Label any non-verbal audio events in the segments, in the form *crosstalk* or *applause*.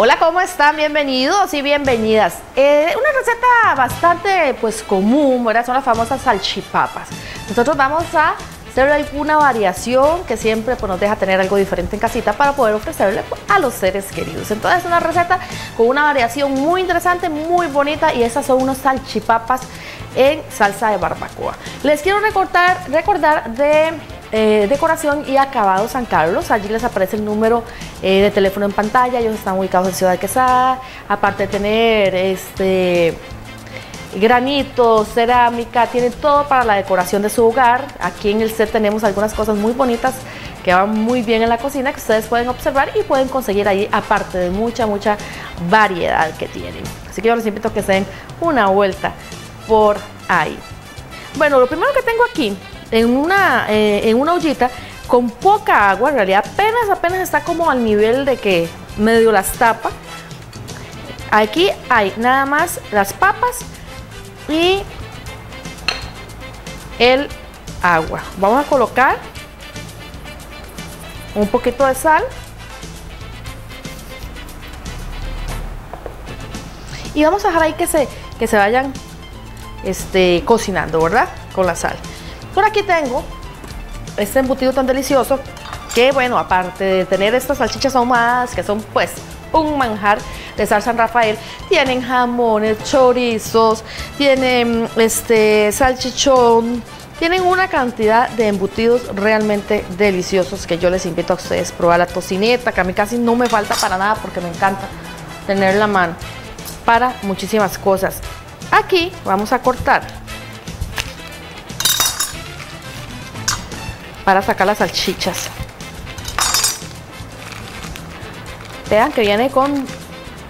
Hola, ¿cómo están? Bienvenidos y bienvenidas. Eh, una receta bastante pues común, ¿verdad? Son las famosas salchipapas. Nosotros vamos a hacer alguna variación que siempre pues, nos deja tener algo diferente en casita para poder ofrecerle pues, a los seres queridos. Entonces, una receta con una variación muy interesante, muy bonita y esas son unos salchipapas en salsa de barbacoa. Les quiero recordar, recordar de eh, decoración y acabado San Carlos. Allí les aparece el número eh, de teléfono en pantalla. Ellos están ubicados en Ciudad de Quesada. Aparte de tener este granito, cerámica, tienen todo para la decoración de su hogar. Aquí en el set tenemos algunas cosas muy bonitas que van muy bien en la cocina que ustedes pueden observar y pueden conseguir ahí aparte de mucha, mucha variedad que tienen. Así que yo les invito a que se den una vuelta por ahí. Bueno, lo primero que tengo aquí en una, eh, en una ollita con poca agua, en realidad apenas, apenas está como al nivel de que medio las tapa. Aquí hay nada más las papas y el agua. Vamos a colocar un poquito de sal. Y vamos a dejar ahí que se, que se vayan este, cocinando, ¿verdad? Con la sal. Por aquí tengo este embutido tan delicioso que, bueno, aparte de tener estas salchichas ahumadas que son pues un manjar de Sal San Rafael, tienen jamones, chorizos, tienen este salchichón, tienen una cantidad de embutidos realmente deliciosos que yo les invito a ustedes a probar la tocineta, que a mí casi no me falta para nada porque me encanta tener la mano para muchísimas cosas. Aquí vamos a cortar para sacar las salchichas. Vean que viene con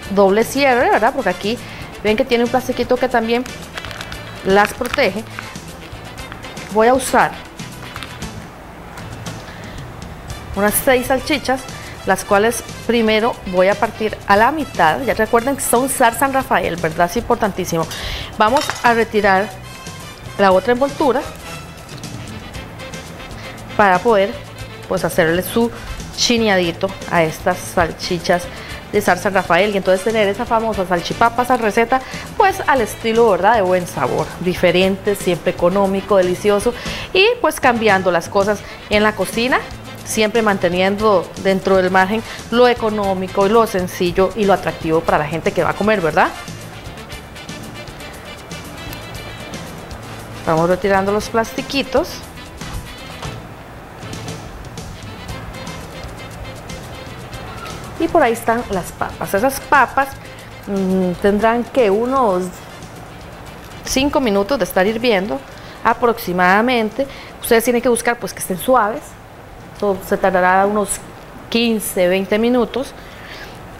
doble cierre, ¿verdad? Porque aquí ven que tiene un plastiquito que también las protege. Voy a usar unas seis salchichas, las cuales primero voy a partir a la mitad. Ya recuerden que son Sar San Rafael, ¿verdad? Es importantísimo. Vamos a retirar la otra envoltura para poder pues hacerle su chineadito a estas salchichas de San Rafael y entonces tener esa famosa salchipapa, esa receta, pues al estilo, ¿verdad? De buen sabor, diferente, siempre económico, delicioso y pues cambiando las cosas en la cocina, siempre manteniendo dentro del margen lo económico y lo sencillo y lo atractivo para la gente que va a comer, ¿verdad? Vamos retirando los plastiquitos. Y por ahí están las papas. Esas papas mm, tendrán que unos 5 minutos de estar hirviendo aproximadamente. Ustedes tienen que buscar pues que estén suaves. Todo se tardará unos 15, 20 minutos.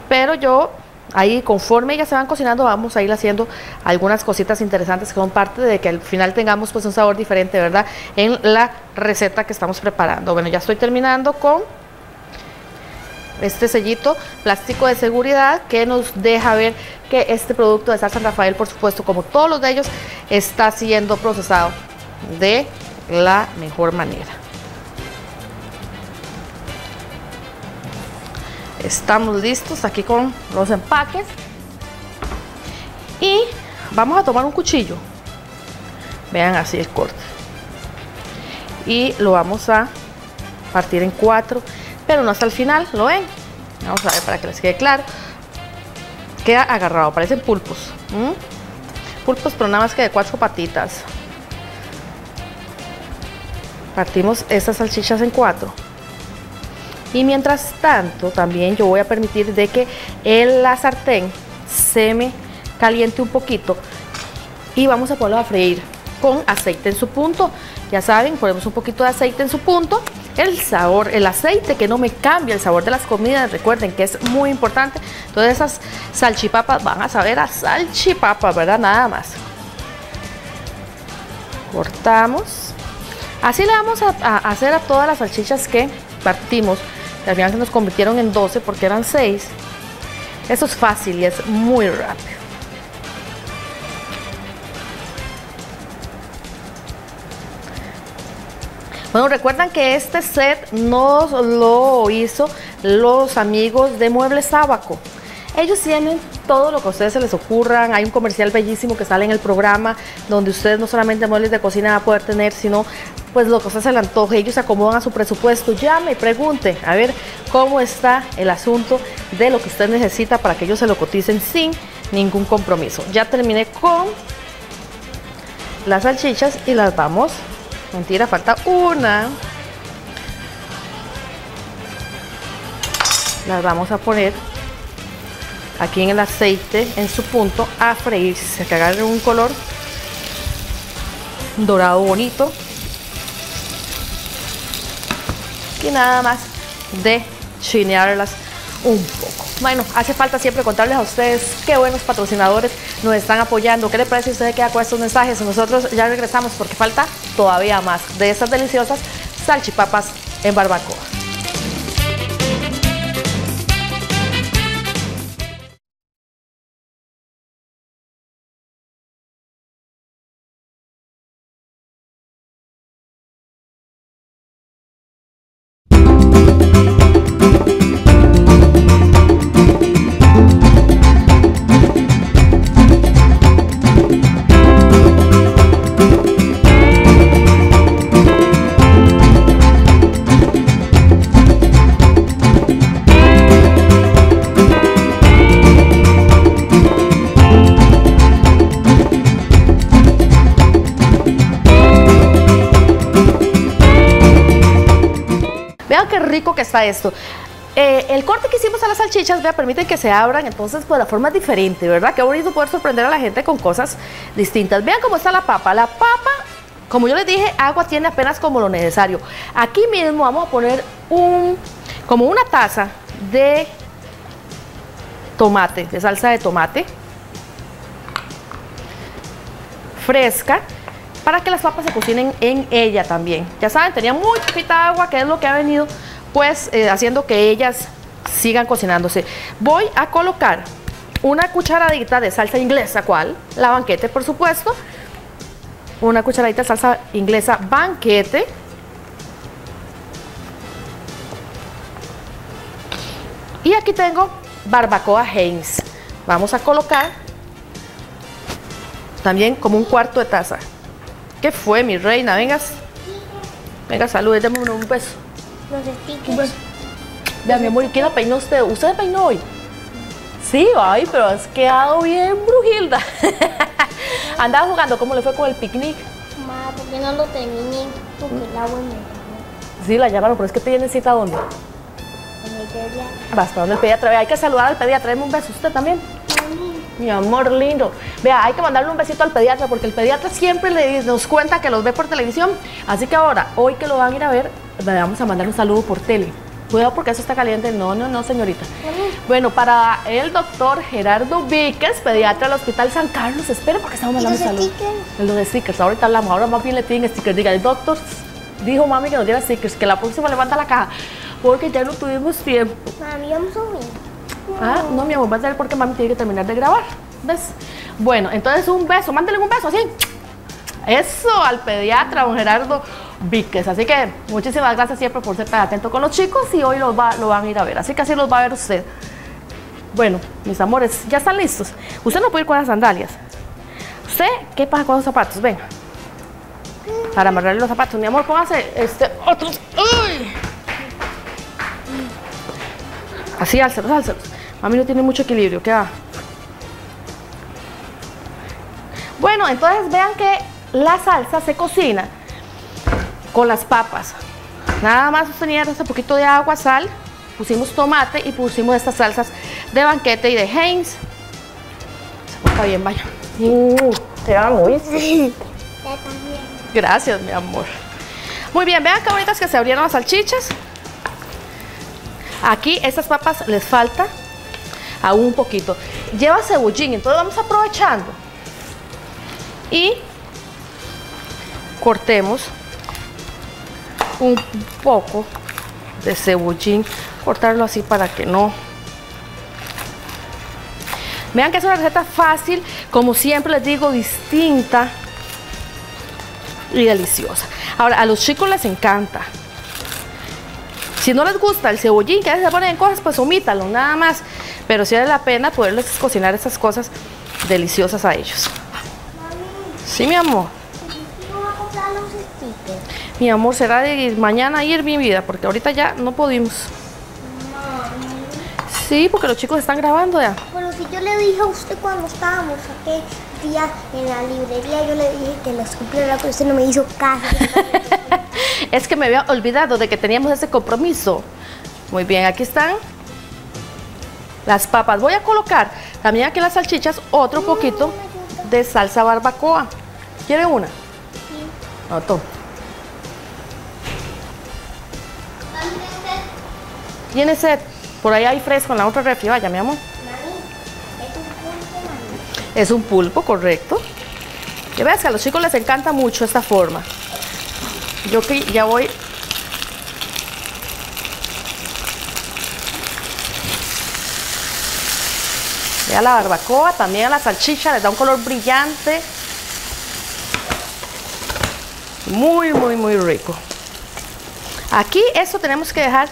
Pero yo ahí conforme ya se van cocinando vamos a ir haciendo algunas cositas interesantes que son parte de que al final tengamos pues un sabor diferente, ¿verdad? En la receta que estamos preparando. Bueno, ya estoy terminando con este sellito plástico de seguridad que nos deja ver que este producto de Sal San Rafael, por supuesto, como todos los de ellos, está siendo procesado de la mejor manera. Estamos listos aquí con los empaques y vamos a tomar un cuchillo. Vean así el corte. Y lo vamos a partir en cuatro pero no hasta el final, ¿lo ven? Vamos a ver para que les quede claro. Queda agarrado, parecen pulpos. Pulpos, pero nada más que de cuatro patitas. Partimos estas salchichas en cuatro. Y mientras tanto, también yo voy a permitir de que el, la sartén se me caliente un poquito. Y vamos a ponerlo a freír con aceite en su punto. Ya saben, ponemos un poquito de aceite en su punto el sabor, el aceite que no me cambia el sabor de las comidas. Recuerden que es muy importante. Todas esas salchipapas van a saber a salchipapas, ¿verdad? Nada más. Cortamos. Así le vamos a, hacer a todas las salchichas que partimos. al final se nos convirtieron en 12 porque eran 6. Eso es fácil y es muy rápido. Bueno, recuerdan que este set nos lo hizo los amigos de Muebles Sábaco. Ellos tienen todo lo que a ustedes se les ocurran. Hay un comercial bellísimo que sale en el programa donde ustedes no solamente muebles de cocina van a poder tener, sino pues lo que a ustedes se les antoje. Ellos acomodan a su presupuesto. Llame y pregunte a ver cómo está el asunto de lo que usted necesita para que ellos se lo coticen sin ningún compromiso. Ya terminé con las salchichas y las vamos. Mentira, falta una. Las vamos a poner aquí en el aceite, en su punto, a freírse, que agarre un color dorado bonito. Y nada más de chinearlas un poco. Bueno, hace falta siempre contarles a ustedes qué buenos patrocinadores nos están apoyando. ¿Qué les parece si usted queda con estos mensajes? Nosotros ya regresamos porque falta todavía más de estas deliciosas salchipapas en barbacoa. Vean qué rico que está esto. Eh, el corte que hicimos a las salchichas, vea, permite que se abran, entonces pues la forma diferente, ¿verdad? Qué bonito poder sorprender a la gente con cosas distintas. Vean cómo está la papa. La papa, como yo les dije, agua tiene apenas como lo necesario. Aquí mismo vamos a poner un, como una taza de tomate, de salsa de tomate fresca para que las papas se cocinen en ella también. Ya saben, tenía muy poquita agua, que es lo que ha venido pues eh, haciendo que ellas sigan cocinándose. Voy a colocar una cucharadita de salsa inglesa, ¿cuál? La banquete, por supuesto. Una cucharadita de salsa inglesa banquete. Y aquí tengo barbacoa Heinz. Vamos a colocar también como un cuarto de taza. ¿Qué fue, mi reina? Vengas. Venga, saludos, déme un beso. Los Un stickers. beso. Vea, mi amor, ¿y quién la peinó usted? ¿Usted peinó hoy? Sí, ay, pero has quedado bien brujilda. *laughs* Andaba jugando, ¿cómo le fue con el picnic? Ma, ¿por qué no lo terminé? Porque el agua me ganó. Sí, la llamaron, pero es que tiene cita dónde? En el pediatra. Basta, donde el pediatra. Hay que saludar al pediatra. Deme un beso, usted también. Mi amor lindo. Vea, hay que mandarle un besito al pediatra porque el pediatra siempre le nos cuenta que los ve por televisión. Así que ahora, hoy que lo van a ir a ver, le vamos a mandar un saludo por tele. Cuidado porque eso está caliente. No, no, no, señorita. Bueno, para el doctor Gerardo Víquez, pediatra del Hospital San Carlos, espere porque estamos ¿Y hablando de salud. stickers? Los de stickers, ahorita hablamos. Ahora más bien le piden stickers. Diga, el doctor dijo mami que nos diera stickers, que la próxima levanta la caja porque ya no tuvimos tiempo. mami, vamos a unir. Ah, no, mi amor, va a ser porque mami tiene que terminar de grabar. ¿Ves? Bueno, entonces un beso, mándale un beso así. Eso al pediatra, don Gerardo Víquez. Así que muchísimas gracias siempre por ser tan atento con los chicos y hoy los va- lo van a ir a ver. Así que así los va a ver usted. Bueno, mis amores, ya están listos. Usted no puede ir con las sandalias. ¿Usted qué pasa con los zapatos? Venga. Para amarrarle los zapatos, mi amor, póngase este otros. ¡Uy! Así, álcelos, álcelos. Mami no tiene mucho equilibrio, ¿qué va? Bueno, entonces vean que la salsa se cocina con las papas. Nada más tenía un poquito de agua, sal, pusimos tomate y pusimos estas salsas de banquete y de Heinz. Está bien, vaya. Uh, te amo, también. Gracias, mi amor. Muy bien, vean qué bonitas que se abrieron las salchichas. Aquí estas papas les falta aún un poquito. Lleva cebollín, entonces vamos aprovechando. Y cortemos un poco de cebollín. Cortarlo así para que no Vean que es una receta fácil, como siempre les digo, distinta y deliciosa. Ahora, a los chicos les encanta. Si no les gusta el cebollín que a veces se ponen en cosas, pues omítalo, nada más. Pero sí vale la pena poderles cocinar esas cosas deliciosas a ellos. Sí, mi amor. No va a comprar los stickers. Mi amor, será de mañana ir mi vida, porque ahorita ya no pudimos. Sí, porque los chicos están grabando ya. Bueno, si yo le dije a usted cuando estábamos aquel día en la librería, yo le dije que los cumpliera, pero usted no me hizo caso. *laughs* Es que me había olvidado de que teníamos ese compromiso. Muy bien, aquí están las papas. Voy a colocar también aquí las salchichas otro poquito de salsa barbacoa. ¿Quiere una? No, toma. ¿Tiene sed? Por ahí hay fresco en la otra refri. Vaya, mi amor. Es un pulpo, correcto. Y ves que a los chicos les encanta mucho esta forma. Yo que ya voy. Ya la barbacoa, también a la salchicha, les da un color brillante. Muy, muy, muy rico. Aquí esto tenemos que dejar.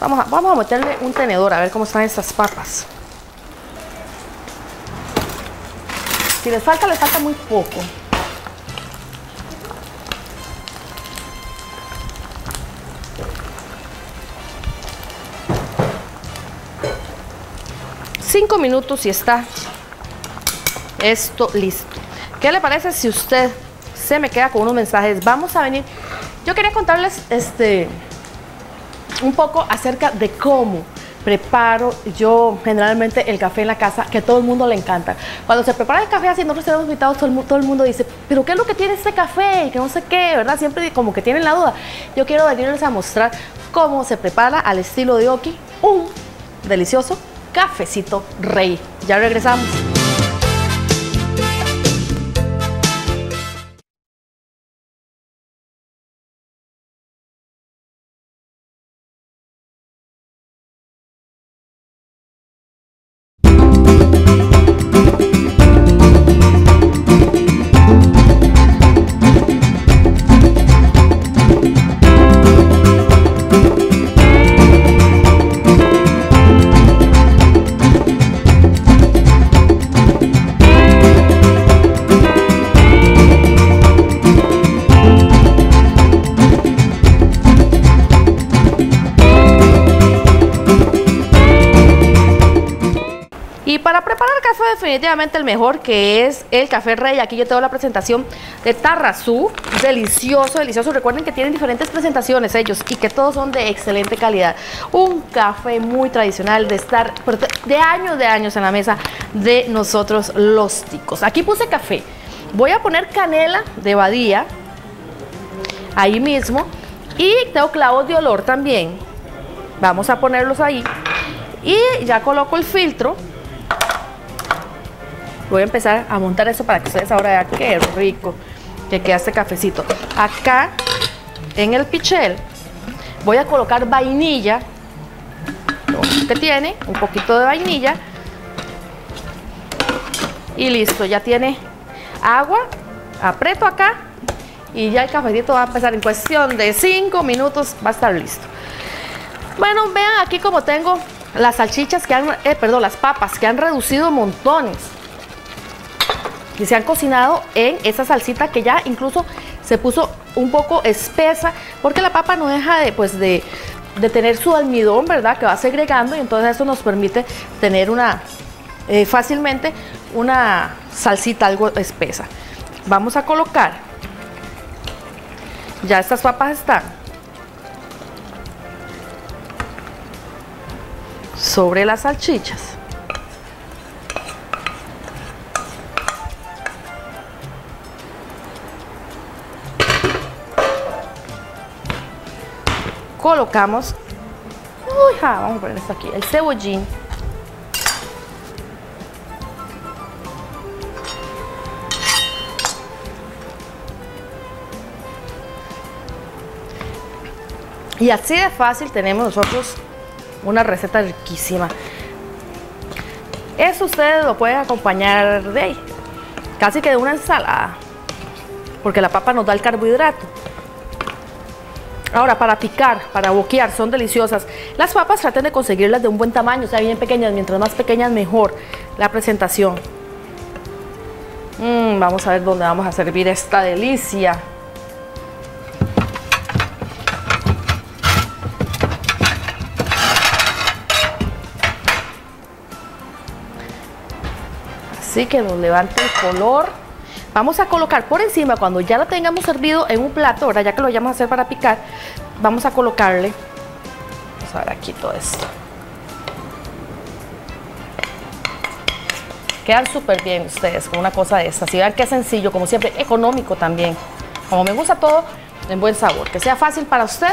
Vamos a, vamos a meterle un tenedor a ver cómo están estas papas. Si les falta, les falta muy poco. Cinco minutos y está esto listo. ¿Qué le parece si usted se me queda con unos mensajes? Vamos a venir. Yo quería contarles este un poco acerca de cómo preparo yo generalmente el café en la casa, que a todo el mundo le encanta. Cuando se prepara el café así, nosotros tenemos invitados, todo el, todo el mundo dice, pero ¿qué es lo que tiene este café? Que no sé qué, ¿verdad? Siempre como que tienen la duda. Yo quiero venirles a mostrar cómo se prepara al estilo de Oki un delicioso cafecito rey. Ya regresamos. Definitivamente el mejor que es el café rey. Aquí yo tengo la presentación de Tarrazú. Delicioso, delicioso. Recuerden que tienen diferentes presentaciones ellos y que todos son de excelente calidad. Un café muy tradicional de estar de años de años en la mesa de nosotros los ticos. Aquí puse café. Voy a poner canela de badía ahí mismo y tengo clavos de olor también. Vamos a ponerlos ahí. Y ya coloco el filtro. Voy a empezar a montar eso para que ustedes ahora vean qué rico que queda este cafecito. Acá, en el pichel, voy a colocar vainilla. Que tiene, un poquito de vainilla. Y listo, ya tiene agua. Aprieto acá y ya el cafecito va a empezar en cuestión de 5 minutos, va a estar listo. Bueno, vean aquí como tengo las salchichas que han, eh, perdón, las papas que han reducido montones y se han cocinado en esa salsita que ya incluso se puso un poco espesa porque la papa no deja de, pues de, de tener su almidón, ¿verdad? Que va segregando y entonces eso nos permite tener una, eh, fácilmente una salsita algo espesa. Vamos a colocar, ya estas papas están sobre las salchichas. Colocamos, uy, vamos a poner esto aquí, el cebollín. Y así de fácil tenemos nosotros una receta riquísima. Eso ustedes lo pueden acompañar de casi que de una ensalada, porque la papa nos da el carbohidrato. Ahora, para picar, para boquear, son deliciosas. Las papas traten de conseguirlas de un buen tamaño, o sea, bien pequeñas. Mientras más pequeñas, mejor la presentación. Mm, vamos a ver dónde vamos a servir esta delicia. Así que nos levante el color. Vamos a colocar por encima, cuando ya lo tengamos servido en un plato, ahora ya que lo vayamos a hacer para picar, vamos a colocarle, vamos a ver aquí todo esto. Quedan súper bien ustedes con una cosa de esta. Si vean que sencillo, como siempre, económico también. Como me gusta todo, en buen sabor. Que sea fácil para usted.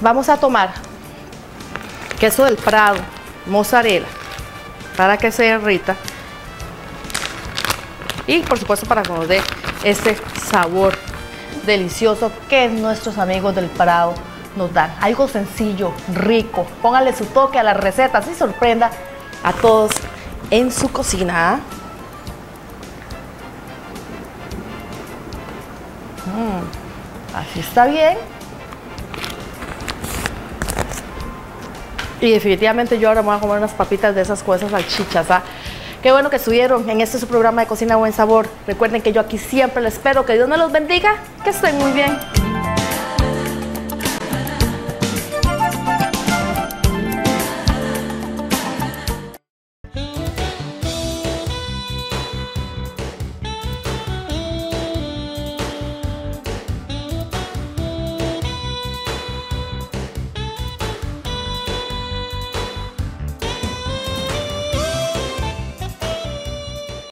Vamos a tomar queso del Prado, mozzarella, para que se derrita. Y por supuesto para que nos dé ese sabor delicioso que nuestros amigos del Prado nos dan. Algo sencillo, rico. Póngale su toque a las recetas y sorprenda a todos en su cocina. Mm, así está bien. Y definitivamente yo ahora me voy a comer unas papitas de esas cosas salchichas. ¿ah? Qué bueno que estuvieron en este su programa de Cocina Buen Sabor. Recuerden que yo aquí siempre les espero. Que Dios me los bendiga. Que estén muy bien.